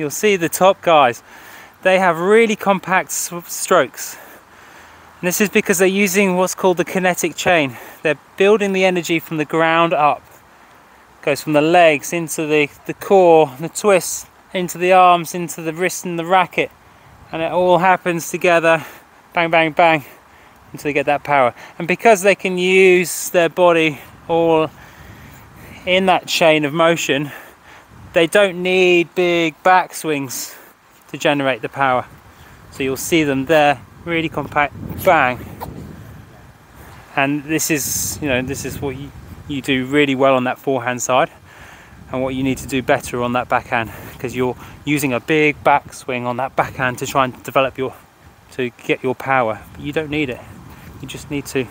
you'll see the top guys, they have really compact strokes. And this is because they're using what's called the kinetic chain. They're building the energy from the ground up. It goes from the legs into the, the core, the twist, into the arms, into the wrist and the racket. And it all happens together, bang, bang, bang, until they get that power. And because they can use their body all in that chain of motion, they don't need big backswings to generate the power. So you'll see them there, really compact, bang. And this is, you know, this is what you, you do really well on that forehand side and what you need to do better on that backhand because you're using a big backswing on that backhand to try and develop your, to get your power. But you don't need it. You just need to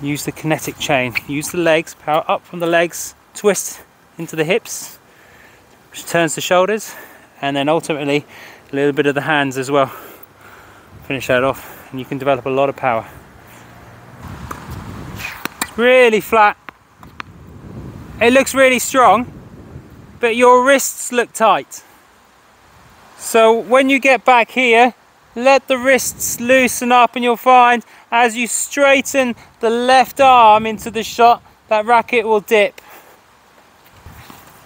use the kinetic chain. Use the legs, power up from the legs, twist into the hips, which turns the shoulders, and then ultimately a little bit of the hands as well. Finish that off, and you can develop a lot of power. It's really flat. It looks really strong, but your wrists look tight. So when you get back here, let the wrists loosen up and you'll find as you straighten the left arm into the shot, that racket will dip.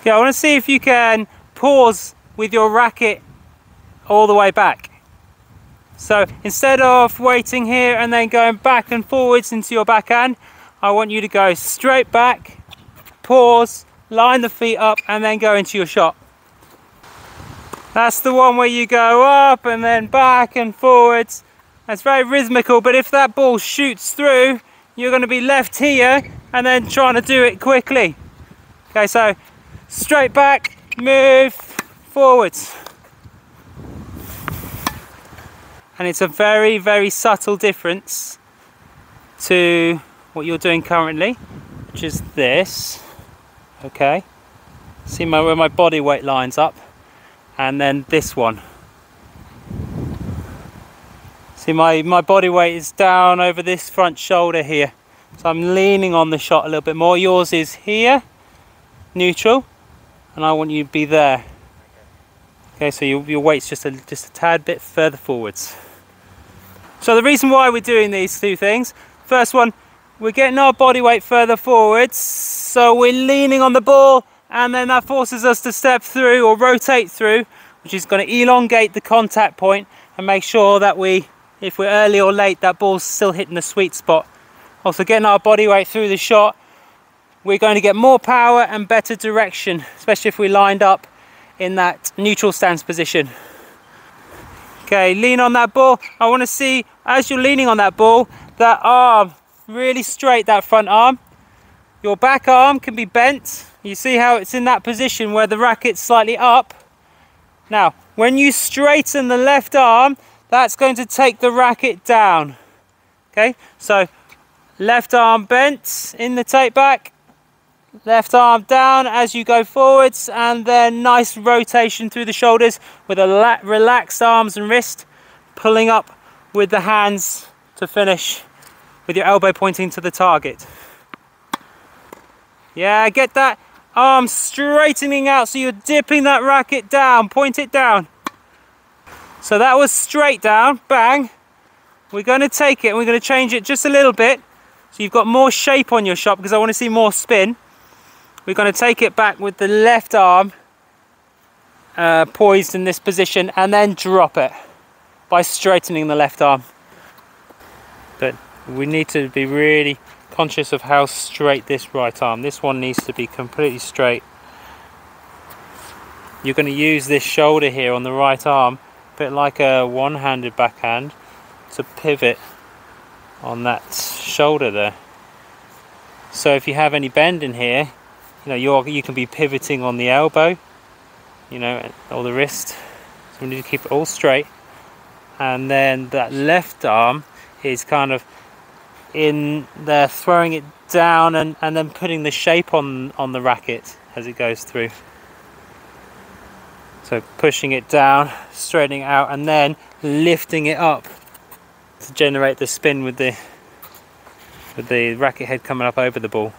Okay, I want to see if you can pause with your racket all the way back. So instead of waiting here and then going back and forwards into your backhand, I want you to go straight back, pause, line the feet up and then go into your shot. That's the one where you go up and then back and forwards. That's very rhythmical, but if that ball shoots through, you're going to be left here and then trying to do it quickly. Okay, so straight back, move forwards. And it's a very, very subtle difference to what you're doing currently, which is this. Okay, see my, where my body weight lines up, and then this one. See my, my body weight is down over this front shoulder here. So I'm leaning on the shot a little bit more. Yours is here, neutral, and I want you to be there. Okay, so your, your weight's just a, just a tad bit further forwards. So the reason why we're doing these two things, first one, we're getting our body weight further forwards, so we're leaning on the ball, and then that forces us to step through or rotate through, which is going to elongate the contact point and make sure that we, if we're early or late, that ball's still hitting the sweet spot. Also getting our body weight through the shot we're going to get more power and better direction, especially if we lined up in that neutral stance position. Okay, lean on that ball. I want to see, as you're leaning on that ball, that arm really straight, that front arm. Your back arm can be bent. You see how it's in that position where the racket's slightly up. Now, when you straighten the left arm, that's going to take the racket down. Okay, so left arm bent in the take back, left arm down as you go forwards and then nice rotation through the shoulders with a relaxed arms and wrist pulling up with the hands to finish with your elbow pointing to the target. Yeah get that arm straightening out so you're dipping that racket down. Point it down. So that was straight down bang. We're going to take it we're going to change it just a little bit so you've got more shape on your shot because I want to see more spin we're going to take it back with the left arm uh, poised in this position and then drop it by straightening the left arm. But we need to be really conscious of how straight this right arm. This one needs to be completely straight. You're going to use this shoulder here on the right arm, a bit like a one-handed backhand, to pivot on that shoulder there. So if you have any bend in here, you know you you can be pivoting on the elbow you know or the wrist. So we need to keep it all straight. And then that left arm is kind of in there throwing it down and, and then putting the shape on on the racket as it goes through. So pushing it down straightening out and then lifting it up to generate the spin with the with the racket head coming up over the ball